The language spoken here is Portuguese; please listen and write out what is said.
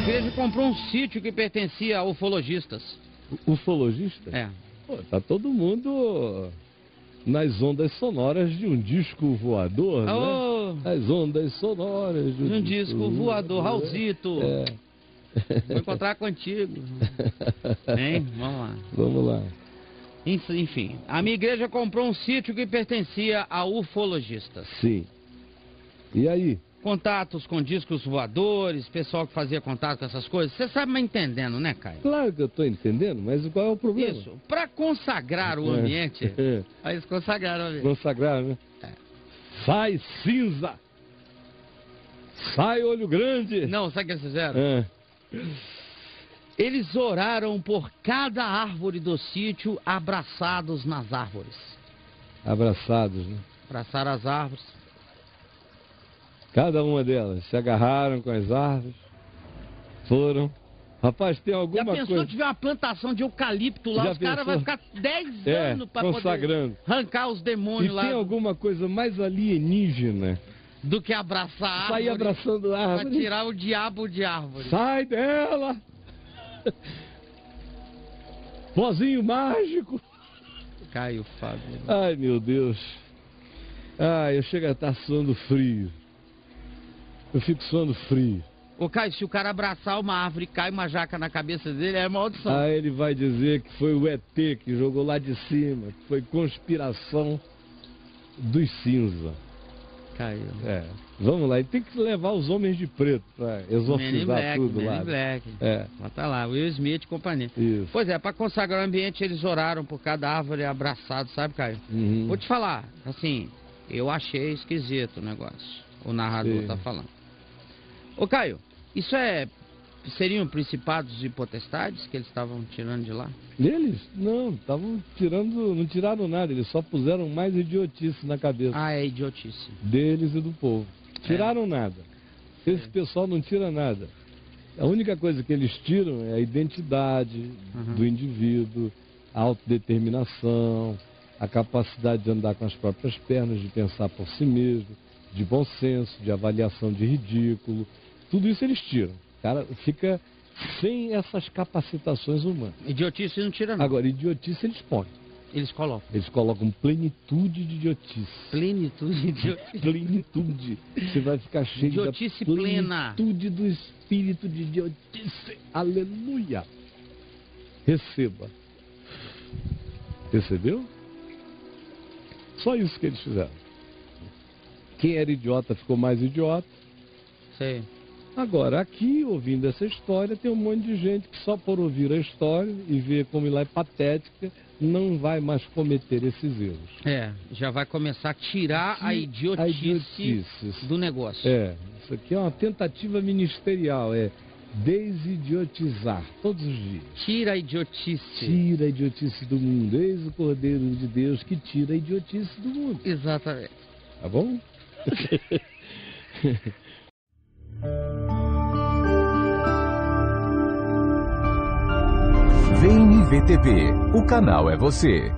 igreja comprou um sítio que pertencia a ufologistas. Ufologista? É. Pô, tá todo mundo nas ondas sonoras de um disco voador, né? Oh, As ondas sonoras de um disco voador, Raulzito. É. Vou encontrar contigo. Hein? Vamos lá. Vamos lá. Enf- Enfim, a minha igreja comprou um sítio que pertencia a ufologistas. Sim. E aí? Contatos com discos voadores, pessoal que fazia contato com essas coisas. Você sabe me entendendo, né, Caio? Claro que eu tô entendendo, mas qual é o problema? Isso. Pra consagrar o É. ambiente. É. Aí eles consagraram o ambiente. Consagrar, né? É. Sai cinza! Sai olho grande! Não, sabe o que eles fizeram? É. Eles oraram por cada árvore do sítio, abraçados nas árvores. Abraçados, né? Abraçaram as árvores. Cada uma delas se agarraram com as árvores, foram. Rapaz, tem Já alguma pensou coisa. se tiver uma plantação de eucalipto lá, Já os caras vão ficar 10 É, anos pra poder arrancar os E demônios lá tem alguma coisa mais alienígena? do que abraçar a Sair árvore abraçando a pra árvore. tirar o diabo de árvore. Sai dela! Pozinho mágico! Caio Fábio. Ai, meu Deus. Ai, eu chego a estar suando frio. Eu fico suando frio. Ô Caio, se o cara abraçar uma árvore e cai uma jaca na cabeça dele, é maldição. Aí ele vai dizer que foi o ET que jogou lá de cima, que foi conspiração dos cinza. Caio. É. Vamos lá, e tem que levar os homens de preto in exorcizar Black, tudo Men lá. Black. É, Bota lá, Will Smith e companhia. isso. Pois é, pra consagrar o ambiente, eles oraram por cada árvore abraçado, sabe, Caio? Uhum. Vou te falar, assim, eu achei esquisito o negócio. O narrador Sim. tá falando. Ô Caio, isso é. Seriam principados e potestades que eles estavam tirando de lá? Eles? Não, estavam tirando, não tiraram nada, eles só puseram mais idiotice na cabeça Ah, é idiotice. deles e do povo. Tiraram nada. Esse pessoal não tira nada. A única coisa que eles tiram é a identidade Uhum. do indivíduo, a autodeterminação, a capacidade de andar com as próprias pernas, de pensar por si mesmo, de bom senso, de avaliação de ridículo. Tudo isso eles tiram. O cara fica sem essas capacitações humanas. Idiotice não tira, não. Agora, idiotice eles põem. Eles colocam. Eles colocam plenitude de idiotice. Plenitude, idiotice. Plenitude. Você vai ficar cheio Idiotice da plena. plenitude do espírito de idiotice. Aleluia. Receba. Percebeu? Só isso que eles fizeram. Quem era idiota ficou mais idiota. Sei. Agora, aqui, ouvindo essa história, tem um monte de gente que só por ouvir a história e ver como ela é patética, não vai mais cometer esses erros. É, já vai começar a tirar a idiotice, a idiotice. do negócio. É, isso aqui é uma tentativa ministerial, é desidiotizar todos os dias. Tira a idiotice. Tira a idiotice do mundo. Eis o Cordeiro de Deus que tira a idiotice do mundo. Exatamente. Tá bom? Vem VTV, o canal é você.